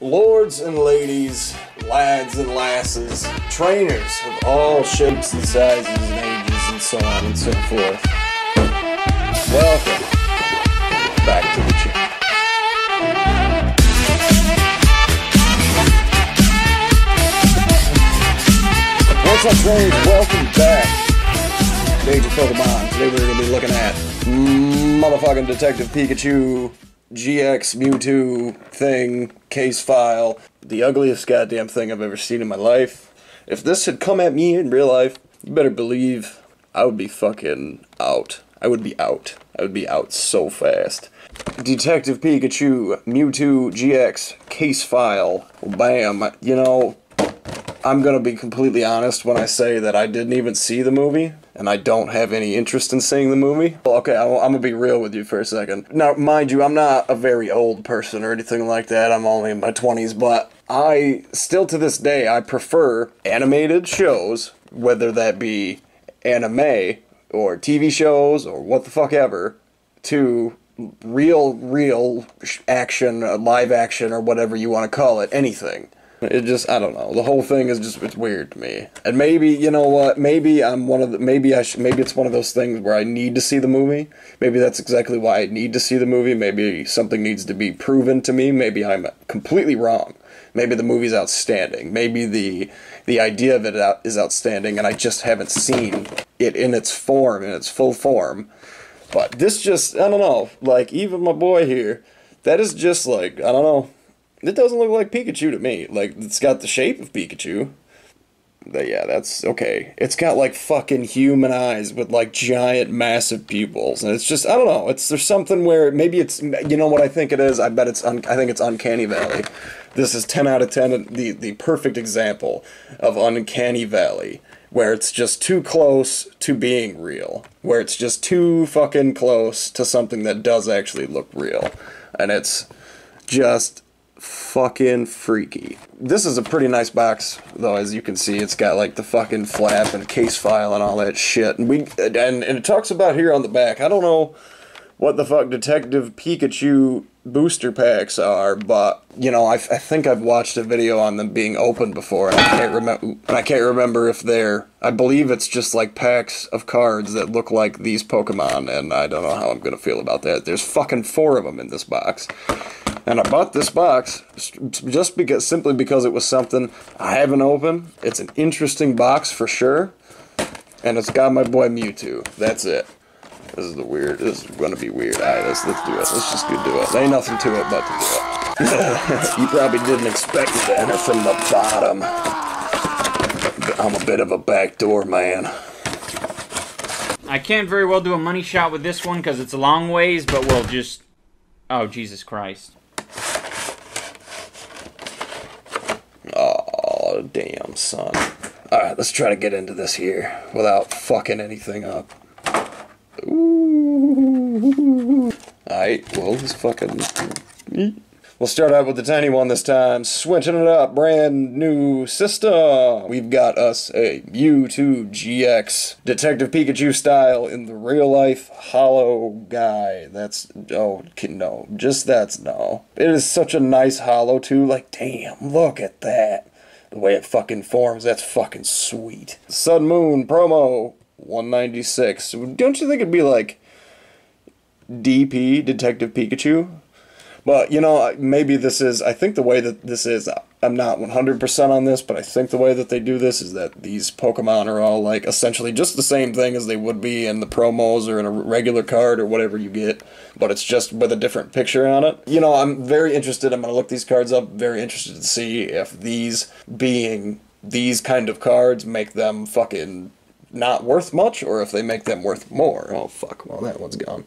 Lords and ladies, lads and lasses, trainers of all shapes and sizes and ages and so on and so forth. Welcome back to the channel. What's up, trainers? Welcome back. to Aegis Pokemon. Today we're going to be looking at motherfucking Detective Pikachu GX Mewtwo thing, case file. The ugliest goddamn thing I've ever seen in my life. If this had come at me in real life, you better believe I would be fucking out. I would be out. I would be out so fast. Detective Pikachu Mewtwo GX case file. Bam. You know, I'm gonna be completely honest when I say that I didn't even see the movie, and I don't have any interest in seeing the movie. Well, okay, I'm, I'm gonna be real with you for a second. Now, mind you, I'm not a very old person or anything like that. I'm only in my 20s, but I still to this day I prefer animated shows, whether that be anime or TV shows or what the fuck ever, to real, real action, uh, live action, or whatever you want to call it, anything. It just, I don't know. The whole thing is just, it's weird to me. And maybe, you know what? Maybe I'm one of the, maybe I should, maybe it's one of those things where I need to see the movie. Maybe that's exactly why I need to see the movie. Maybe something needs to be proven to me. Maybe I'm completely wrong. Maybe the movie's outstanding. Maybe the, the idea of it out, is outstanding and I just haven't seen it in its form, in its full form. But this just, I don't know. Like, even my boy here, that is just like, I don't know. It doesn't look like Pikachu to me. Like, it's got the shape of Pikachu. But yeah, that's okay. It's got like fucking human eyes with like giant, massive pupils, and it's just I don't know. It's there's something where maybe it's you know what I think it is. I bet it's un, I think it's Uncanny Valley. This is ten out of ten. The the perfect example of Uncanny Valley, where it's just too close to being real, where it's just too fucking close to something that does actually look real, and it's just fucking freaky. This is a pretty nice box, though. As you can see, it's got like the fucking flap and case file and all that shit. And we and, and it talks about here on the back. I don't know what the fuck Detective Pikachu booster packs are, but you know, I, I think I've watched a video on them being opened before, and I can't remember. And I can't remember if they're. I believe it's just like packs of cards that look like these Pokemon, and I don't know how I'm gonna feel about that. There's fucking four of them in this box. And I bought this box just because, simply because it was something I haven't opened. It's an interesting box for sure, and it's got my boy Mewtwo. That's it. This is the weird. This is gonna be weird. All right, let's let's do it. Let's just go do it. There ain't nothing to it but to do it. you probably didn't expect that from the bottom. I'm a bit of a backdoor man. I can't very well do a money shot with this one because it's a long ways, but we'll just. Oh, Jesus Christ. Oh damn, son. All right, let's try to get into this here without fucking anything up. Alright, well, let's fucking. We'll start out with the tiny one this time. Switching it up, brand new system. We've got us a Mewtwo GX Detective Pikachu style in the real life holo guy. That's. Oh, no. Just that's no. It is such a nice holo, too. Like, damn, look at that. The way it fucking forms, that's fucking sweet. Sun Moon promo 196. Don't you think it'd be like DP, Detective Pikachu? But, you know, maybe this is, I think the way that this is, I'm not 100% on this, but I think the way that they do this is that these Pokemon are all, like, essentially just the same thing as they would be in the promos or in a regular card or whatever you get, but it's just with a different picture on it. You know, I'm very interested, I'm going to look these cards up, very interested to see if these being these kind of cards make them fucking not worth much or if they make them worth more. Oh, fuck, well, that one's gone.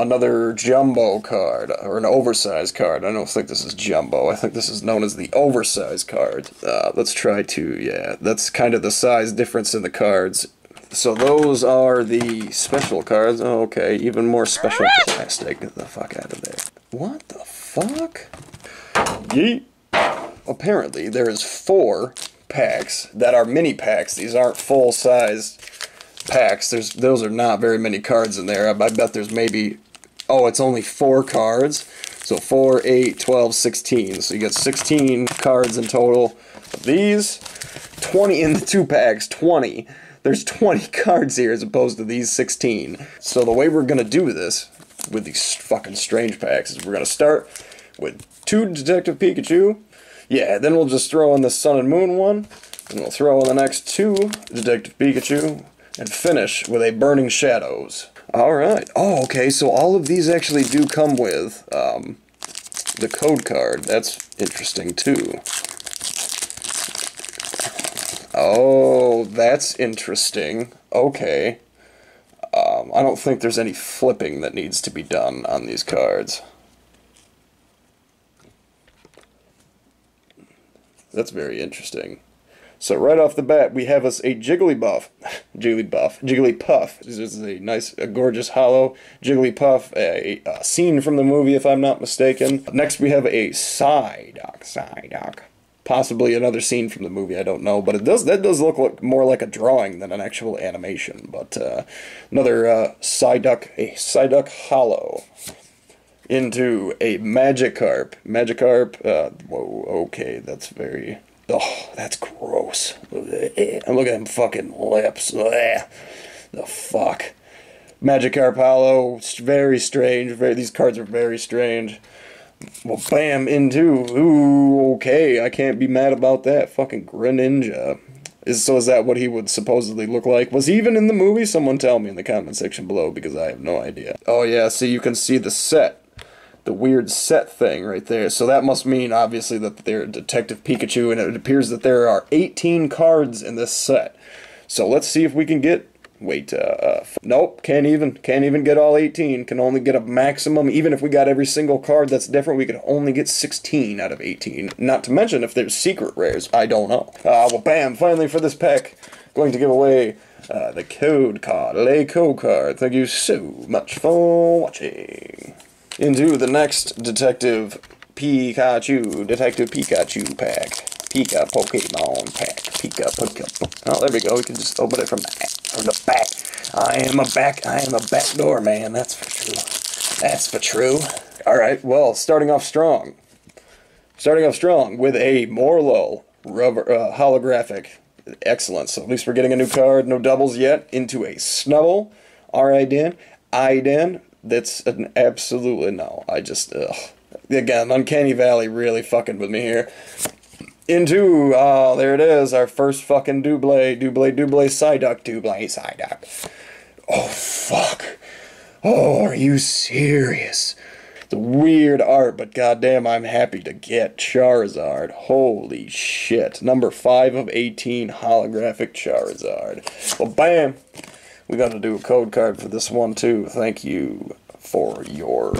Another jumbo card or an oversized card. I don't think this is jumbo. I think this is known as the oversized card. Uh, let's try to yeah. That's kind of the size difference in the cards. So those are the special cards. Oh, okay, even more special plastic. Get the fuck out of there. What the fuck? Yeet. Apparently, there is four packs that are mini packs. These aren't full size packs. There's those are not very many cards in there. I, I bet there's maybe oh, it's only four cards. So 4, 8, 12, 16. So you get 16 cards in total. These 20 in the two packs, 20. There's 20 cards here as opposed to these 16. So the way we're going to do this with these fucking strange packs is we're going to start with two Detective Pikachu. Yeah, then we'll just throw in the Sun and Moon one. And we'll throw in the next two Detective Pikachu. And finish with a Burning Shadows. Alright. Oh, okay, so all of these actually do come with um, the code card. That's interesting, too. Oh, that's interesting. Okay. Um, I don't think there's any flipping that needs to be done on these cards. That's very interesting. So right off the bat, we have us a Jigglypuff, Jigglypuff, Jigglypuff. This is a nice, a gorgeous holo Jigglypuff, a, a scene from the movie, if I'm not mistaken. Next, we have a Psyduck, Psyduck. Possibly another scene from the movie, I don't know, but it does that does look more like a drawing than an actual animation. But uh, another uh, Psyduck, a Psyduck Holo into a Magikarp. Magikarp, uh, whoa, okay, that's very Oh, that's gross. And look at them fucking lips. The fuck. Magikarp Holo, very strange. Very, these cards are very strange. Well, bam, into. Ooh, okay, I can't be mad about that. Fucking Greninja. Is, so is that what he would supposedly look like? Was he even in the movie? Someone tell me in the comment section below because I have no idea. Oh yeah, see you can see the set the weird set thing right there. So that must mean, obviously, that they're Detective Pikachu, and it appears that there are 18 cards in this set. So let's see if we can get. Wait, uh, uh, nope, can't even, can't even get all 18. Can only get a maximum. Even if we got every single card that's different, we could only get 16 out of 18. Not to mention if there's secret rares. I don't know. Uh, well, bam! Finally for this pack, going to give away uh, the code card, Lay code card. Thank you so much for watching into the next Detective Pikachu, Detective Pikachu pack. Pika Pokemon pack. Pika. Oh, there we go. We can just open it from the, from the back. I am a back. I am a back door man. That's for true. That's for true. All right. Well, starting off strong. Starting off strong with a Morelull rubber uh, holographic. Excellent. So at least we're getting a new card. No doubles yet. Into a Snubbull. All right, Dan. I Dan that's an absolutely no. I just ugh. again, Uncanny Valley really fucking with me here. Into oh, there it is, our first fucking double, double, double, Psyduck, double, Psyduck. Oh fuck! Oh, are you serious? The weird art, but goddamn, I'm happy to get Charizard. Holy shit! Number five of eighteen holographic Charizard. Well, bam. We got to do a code card for this one too. Thank you for your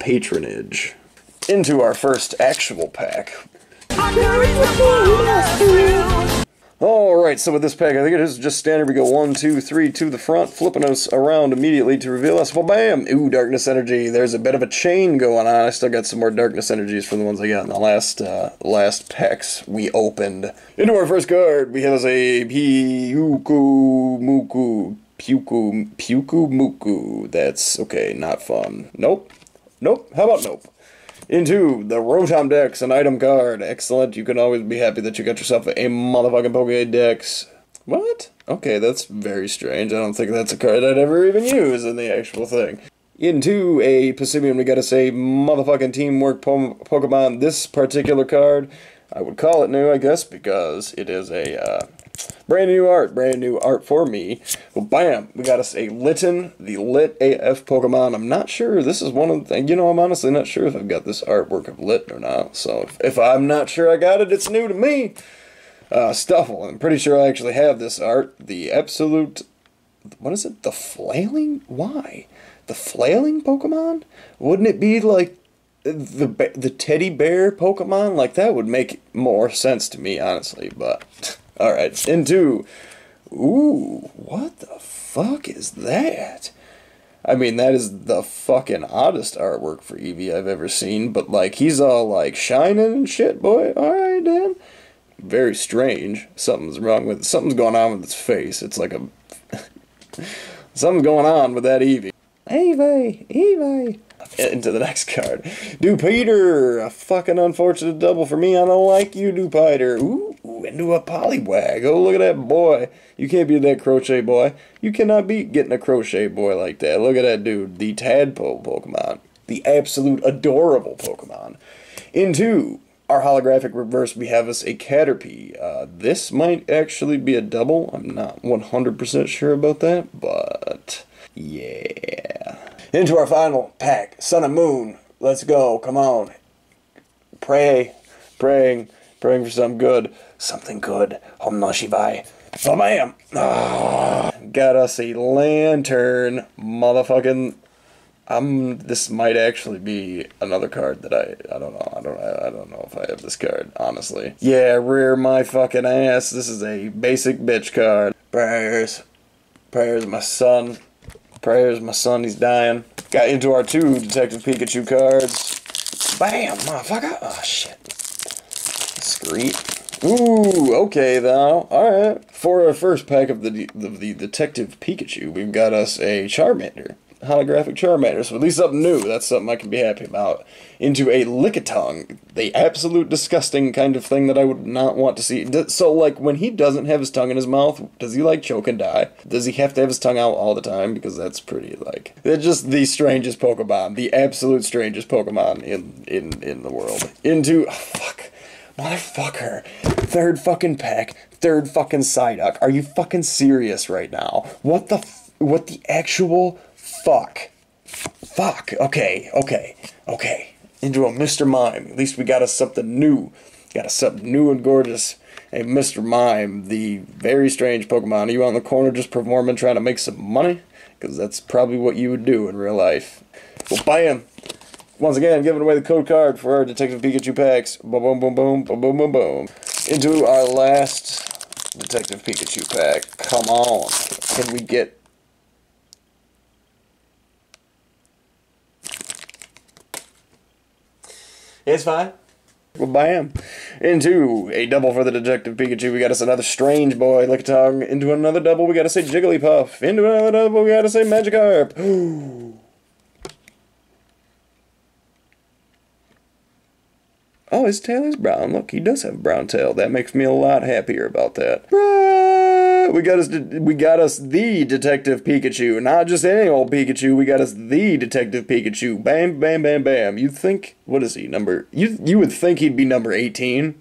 patronage. Into our first actual pack. Alright, so with this pack, I think it is just standard. We go one, two, three to the front, flipping us around immediately to reveal us. Well, bam! Ooh, Darkness Energy. There's a bit of a chain going on. I still got some more Darkness Energies from the ones I got in the last uh, last packs we opened. Into our first card, we have a Pyuku Muku Puku, Puku Muku. That's okay, not fun. Nope. Nope. How about nope? Into the Rotom Dex, an item card. Excellent. You can always be happy that you got yourself a motherfucking Pokédex. What? Okay, that's very strange. I don't think that's a card I'd ever even use in the actual thing. Into a Passimian, we gotta say motherfucking teamwork po Pokemon. This particular card, I would call it new, I guess, because it is a uh, Brand new art, brand new art for me. Well, bam, we got us a Litten, the Lit AF Pokemon. I'm not sure. This is one of the, things you know, I'm honestly not sure if I've got this artwork of Lit or not. So if, if I'm not sure I got it, it's new to me. Uh, Stufful, I'm pretty sure I actually have this art. The Absolute, what is it? The Flailing? Why? The Flailing Pokemon? Wouldn't it be like the the teddy bear Pokemon? Like that would make more sense to me, honestly, but. Alright, into. Ooh, what the fuck is that? I mean, that is the fucking oddest artwork for Eevee I've ever seen, but like, he's all like shining and shit, boy. Alright, Dan. very strange. Something's wrong with something's going on with its face. It's like a something's going on with that Eevee. Eevee, Eevee. Into the next card. Dewpider, a fucking unfortunate double for me. I don't like you, Dewpider. Ooh, into a Poliwag. Oh, look at that boy. You can't beat that crochet boy. You cannot beat getting a crochet boy like that. Look at that dude. The Tadpole Pokemon. The absolute adorable Pokemon. Into our holographic reverse, we have us a Caterpie. Uh, this might actually be a double. I'm not 100% sure about that, but yeah. Into our final pack, Sun and Moon. Let's go. Come on. Pray, praying, praying for something good. Something good. Om Namah Shivaya. Bam! Ah, got us a Lanturn, motherfucking um, this might actually be another card that I I don't know I don't I don't know if I have this card honestly. Yeah, rear my fucking ass. This is a basic bitch card. Prayers, prayers, my son. Prayers, my son. He's dying. Got into our two Detective Pikachu cards. Bam, motherfucker. Oh shit. Screet. Ooh, okay though. Alright. For our first pack of the, the, the Detective Pikachu, we've got us a Charmander holographic Charmander, so at least something new. That's something I can be happy about. Into a Lickitung, the absolute disgusting kind of thing that I would not want to see. So, like, when he doesn't have his tongue in his mouth, does he, like, choke and die? Does he have to have his tongue out all the time? Because that's pretty, like, they're just the strangest Pokemon, the absolute strangest Pokemon in, in, in the world. Into, oh, fuck. Motherfucker. Third fucking pack. Third fucking Psyduck. Are you fucking serious right now? What the what the actual fuck. Fuck. Okay, okay, okay. Into a Mr. Mime. At least we got us something new. Got us something new and gorgeous. A Mr. Mime, the very strange Pokemon. Are you on the corner just performing, trying to make some money? Because that's probably what you would do in real life. Well, bam! Once again, giving away the code card for our Detective Pikachu packs. Boom, boom, boom, boom, boom, boom, boom, boom. Into our last Detective Pikachu pack. Come on. Can we get It's fine. Well, bam. Into a double for the Detective Pikachu. We got us another Strange Boy, Lickitung. Into another double, we got to say Jigglypuff. Into another double, we got to say Magikarp. oh, his tail is brown. Look, he does have a brown tail. That makes me a lot happier about that. We got us. We got us the Detective Pikachu, not just any old Pikachu. We got us the Detective Pikachu. Bam, bam, bam, bam. You think what is he number? You you would think he'd be number eighteen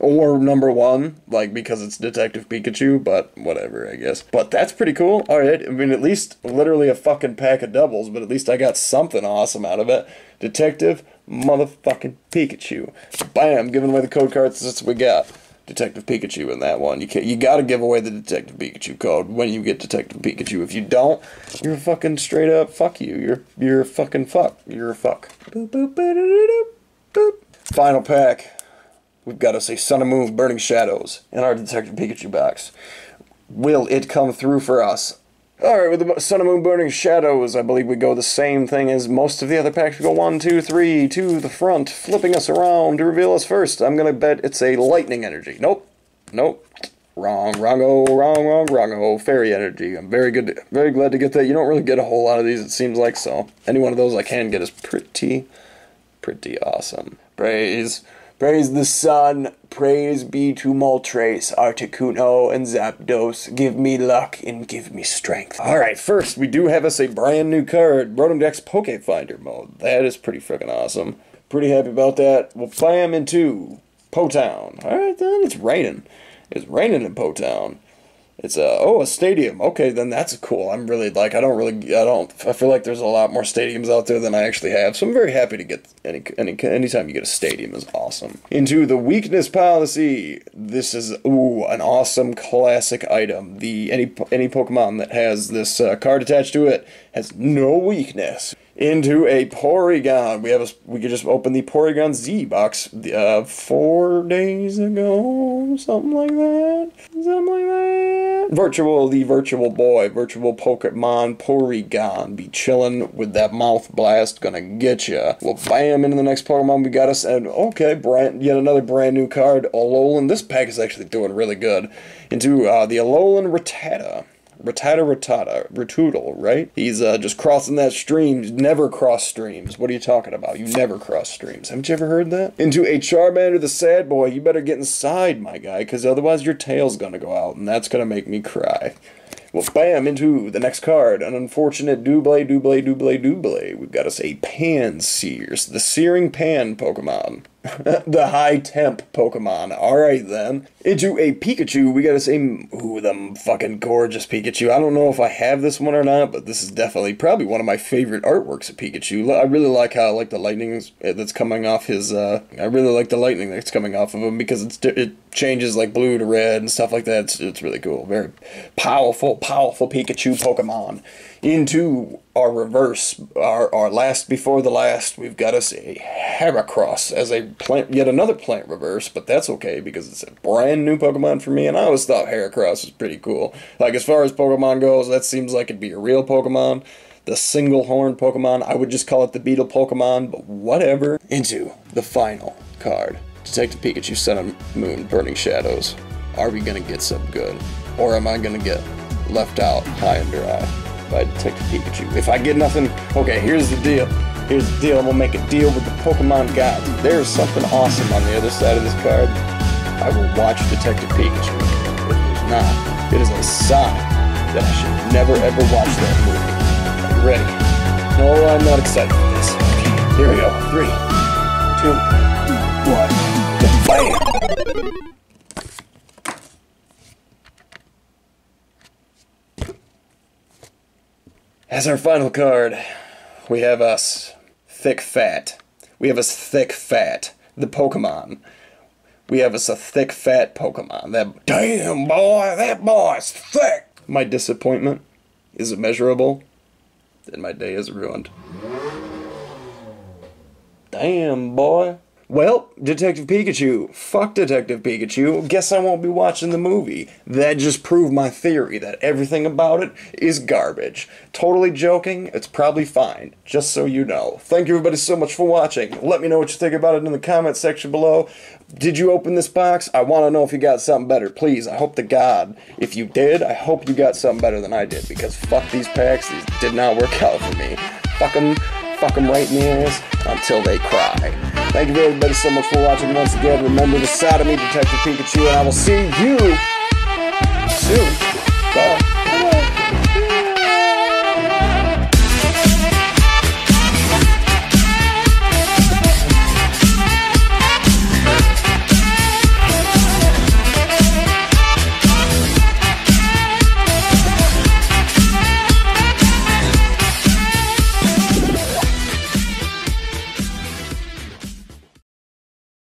or number one, like because it's Detective Pikachu, but whatever, I guess. But that's pretty cool. All right, I mean, at least literally a fucking pack of doubles, but at least I got something awesome out of it. Detective motherfucking Pikachu. Bam, giving away the code cards. That's what we got. Detective Pikachu in that one. You can't, you got to give away the Detective Pikachu code when you get Detective Pikachu. If you don't, you're fucking straight up fuck you. You're you're a fucking fuck. You're a fuck. Boop, boop, boop, boop. Final pack. We've got to say Sun and Moon Burning Shadows in our Detective Pikachu box. Will it come through for us? Alright, with the Sun and Moon Burning Shadows, I believe we go the same thing as most of the other packs. We go one, two, three, to the front, flipping us around to reveal us first. I'm gonna bet it's a lightning energy. Nope. Nope. Wrong, wrongo, oh, wrong, wrong, wrongo. Oh, fairy energy. I'm very good, very glad to get that. You don't really get a whole lot of these, it seems like, so any one of those I can get is pretty, pretty awesome. Praise Praise the sun, praise be to Moltres, Articuno, and Zapdos. Give me luck and give me strength. Alright, first, we do have us a brand new card, Rotom Dex Poke Finder mode. That is pretty freaking awesome. Pretty happy about that. We'll bam into Po Town. Alright then, it's raining. It's raining in Po Town. It's a oh a stadium. Okay, then that's cool. I'm really like I don't really I don't I feel like there's a lot more stadiums out there than I actually have. So I'm very happy to get any any anytime you get a stadium is awesome. Into the weakness policy. This is ooh an awesome classic item. The any any Pokemon that has this uh, card attached to it has no weakness. Into a Porygon. We have a, we could just open the Porygon Z box uh, four days ago, something like that, something like that. Virtual, the virtual boy, virtual Pokemon Porygon, be chilling with that mouth blast, gonna get ya. Well, bam into the next Pokemon we got us, and okay, brand yet another brand new card, Alolan. This pack is actually doing really good. Into uh, the Alolan Rattata. Rattata Rattata, Ratoodle, right? He's uh, just crossing that stream. Never cross streams. What are you talking about? You never cross streams. Haven't you ever heard that? Into a Charmander the Sad Boy, you better get inside, my guy, because otherwise your tail's gonna go out, and that's gonna make me cry. Well, bam, into the next card. An unfortunate Double, Double, Double, Double. We've got us a Pansears, the Searing Pan Pokemon. the high temp Pokemon. Alright then. Into a Pikachu, we got us a. Ooh, the fucking gorgeous Pikachu. I don't know if I have this one or not, but this is definitely probably one of my favorite artworks of Pikachu. I really like how I like the lightning that's coming off his. Uh, I really like the lightning that's coming off of him because it's it changes like blue to red and stuff like that. It's, it's really cool. Very powerful, powerful Pikachu Pokemon. Into our reverse, our, our last before the last, we've got us a Heracross as a plant, yet another plant reverse, but that's okay because it's a brand new Pokemon for me, and I always thought Heracross was pretty cool. Like, as far as Pokemon goes, that seems like it'd be a real Pokemon. The single horn Pokemon, I would just call it the Beetle Pokemon, but whatever. Into the final card Detective Pikachu Sun and Moon Burning Shadows. Are we gonna get some good? Or am I gonna get left out high and dry by Detective Pikachu? If I get nothing, okay, here's the deal. Here's the deal. Gonna make a deal with the Pokemon gods. There's something awesome on the other side of this card. I will watch Detective Pikachu. If not, it is a sign that I should never ever watch that movie. Are you ready? No, I'm not excited for this. Okay, here we go. Three, two, one. Bam! As our final card, we have us thick fat. We have us thick fat. The Pokemon. We have us a thick fat Pokemon. That damn boy, that boy's thick. My disappointment is immeasurable, and my day is ruined. Damn boy. Well, Detective Pikachu. Fuck Detective Pikachu. Guess I won't be watching the movie. That just proved my theory that everything about it is garbage. Totally joking, it's probably fine. Just so you know. Thank you everybody so much for watching. Let me know what you think about it in the comment section below. Did you open this box? I want to know if you got something better. Please, I hope to God. If you did, I hope you got something better than I did. Because fuck these packs, these did not work out for me. Fuck them fuck them right in the ass until they cry. Thank you everybody so much for watching once again. Remember the sodomy Detective Pikachu, and I will see you soon.